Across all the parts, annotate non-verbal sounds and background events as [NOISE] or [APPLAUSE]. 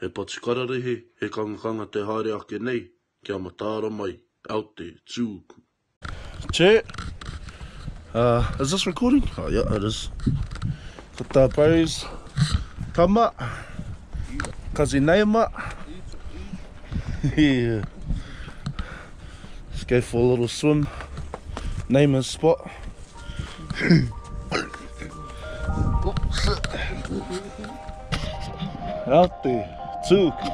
he pati kararehe, he kangakanga te haere ake nei, kia matara mai, Aute Tūku. Che, uh, is this recording? Oh yeah, it is. Kata Bros, Kama, Kazi Neima. yeah. Let's go for a little swim. Name a spot. [COUGHS] [COUGHS] Out there, Tūku.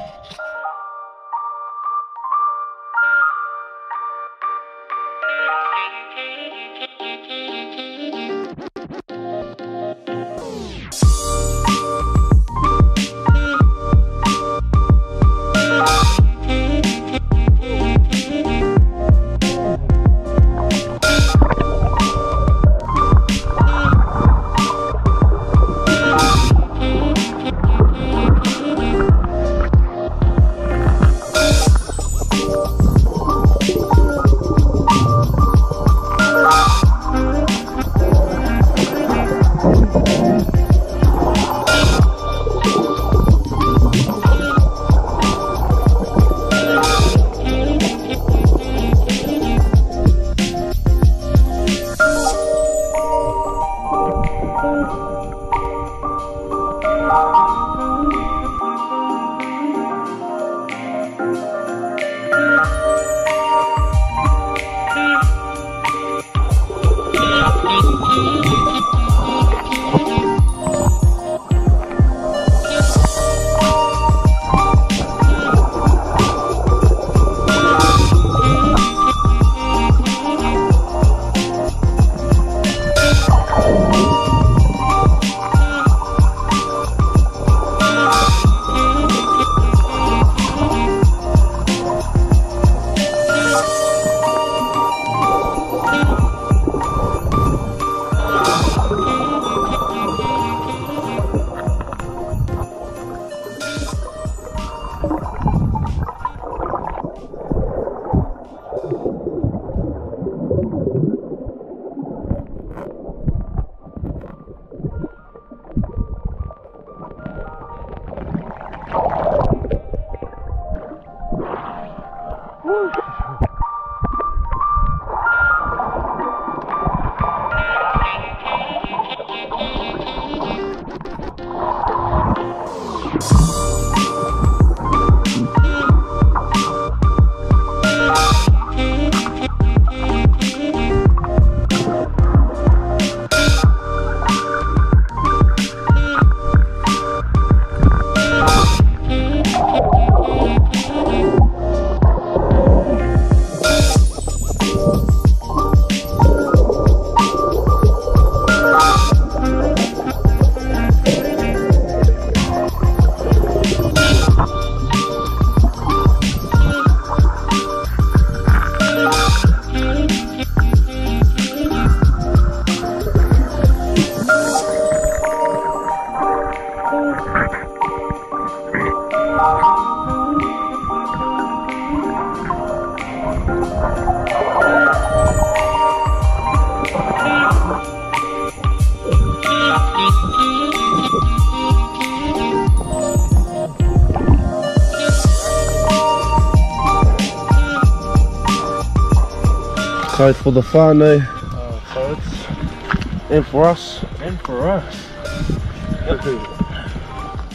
So for the whānau. Uh, eh? codes. Oh, and for us. And for us.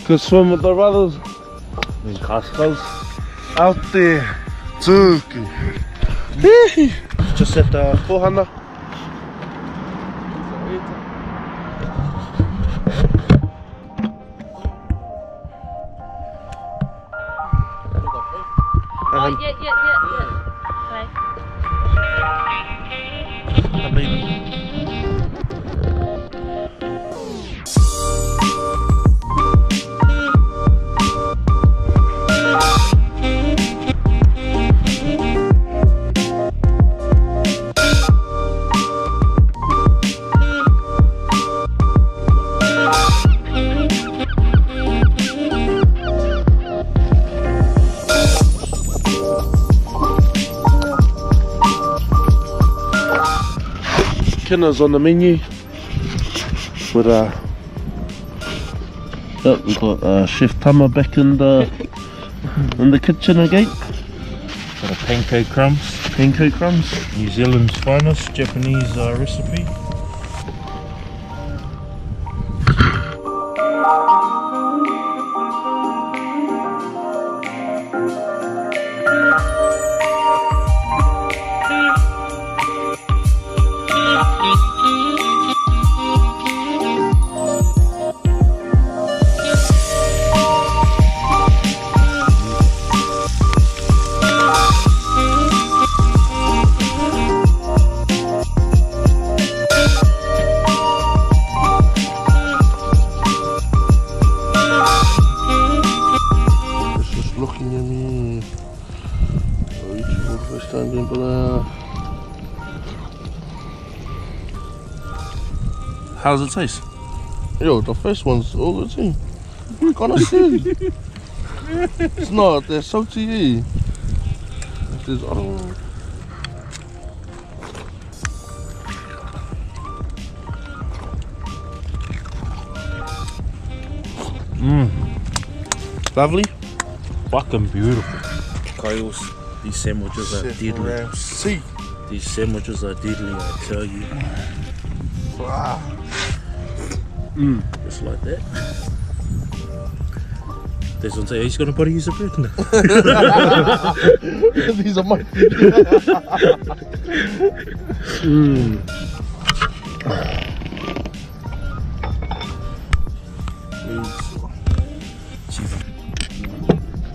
Good swim with the brothers. And. Out there. Tuku. Just at the 400. con yeah, yeah, yeah, yeah. Right. Kina's on the menu with uh, Yep, we've got uh, Chef Tama back in the in the kitchen again. Got a pancake crumbs. Pancake crumbs. New Zealand's finest Japanese uh, recipe. It's How does it taste? Yo, the first one's all good too. We're gonna see. [LAUGHS] it's not, they're salty. If there's other one. Mmm, Lovely. fucking beautiful. Kyle's, these sandwiches are deadly. See. These sandwiches are deadly, I tell you. Mm. Just like that. This one say he's gonna put his bread now. [LAUGHS] These are my. Mm.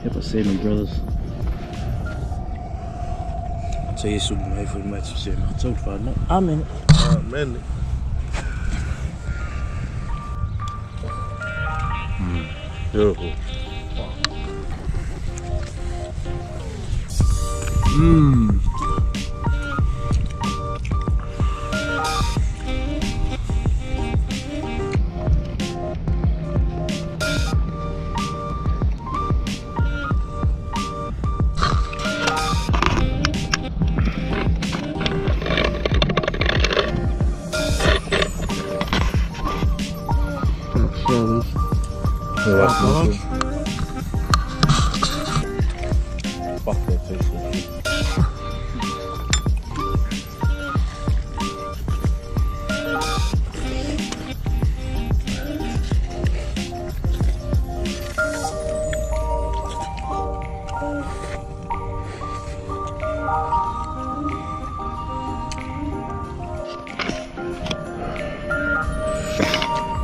Heb salmon brothers. Så jeg så mig for mig til salmon. Så far no. Amen. Beautiful. Mmm. Fuck that tastes so good.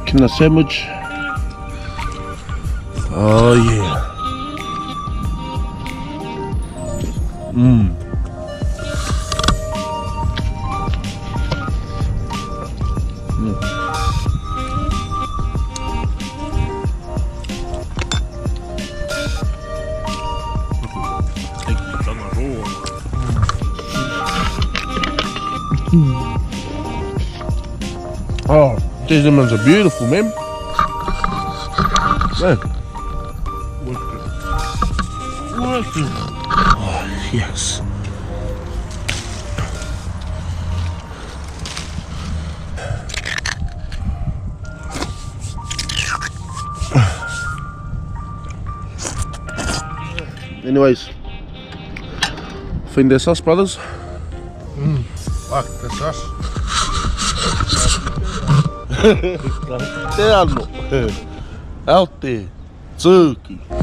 Can I sandwich? Oh yeah. Mmm. Oh, these lemons are beautiful, man. Man. Oh, yes. Anyways, think that's us, brothers. Mm, fuck, that's [LAUGHS] us. Te amo. [LAUGHS] Out there. Tsuki.